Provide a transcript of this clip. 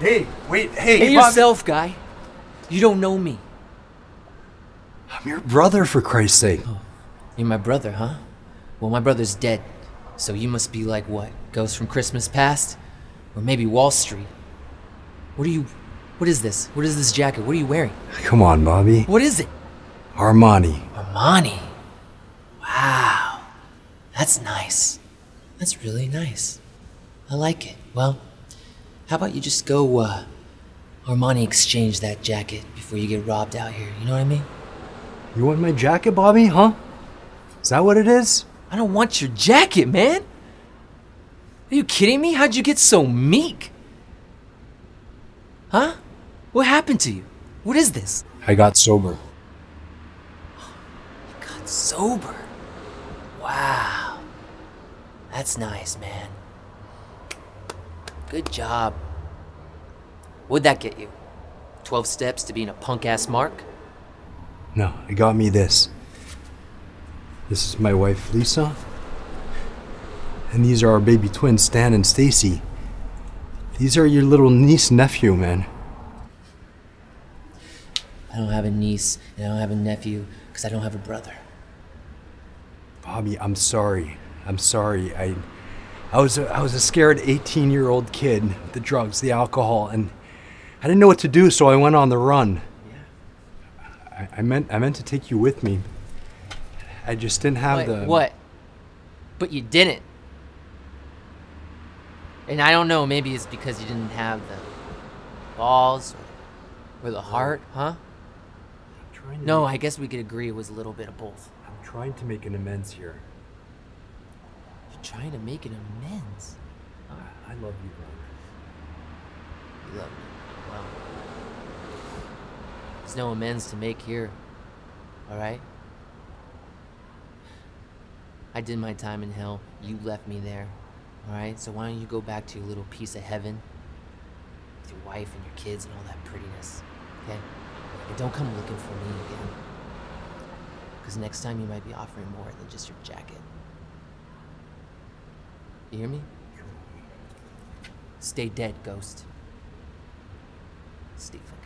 Hey, wait, hey, Hey Bob- yourself, guy. You don't know me. I'm your brother, for Christ's sake. Oh, you're my brother, huh? Well, my brother's dead. So you must be like what? Ghost from Christmas past? Or maybe Wall Street? What are you. What is this? What is this jacket? What are you wearing? Come on, Bobby. What is it? Armani. Armani. Wow. That's nice. That's really nice. I like it. Well, how about you just go, uh, Armani exchange that jacket before you get robbed out here? You know what I mean? You want my jacket, Bobby, huh? Is that what it is? I don't want your jacket, man. Are you kidding me? How'd you get so meek? Huh? What happened to you? What is this? I got sober. You got sober. Wow. That's nice, man. Good job. What'd that get you? 12 steps to being a punk ass Mark? No, it got me this. This is my wife, Lisa. And these are our baby twins, Stan and Stacy. These are your little niece nephew, man. I don't have a niece and I don't have a nephew because I don't have a brother. Bobby, I'm sorry. I'm sorry. I I was a, I was a scared 18-year-old kid, the drugs, the alcohol, and I didn't know what to do, so I went on the run. I, I meant I meant to take you with me. I just didn't have What? the what? But you didn't. And I don't know, maybe it's because you didn't have the balls or, the heart, huh? I'm trying to No, make- I guess we could agree it was a little bit of both. I'm trying to make an amends here. Trying to make an amends. Ah, I love you, brother. You love me. Wow. there's no amends to make here. Alright? I did my time in hell. You left me there. Alright? So why don't you go back to your little piece of heaven with your wife and your kids and all that prettiness? Okay? And don't come looking for me again. Because next time you might be offering more than just your jacket. You hear me? Stay dead, ghost. Stephen.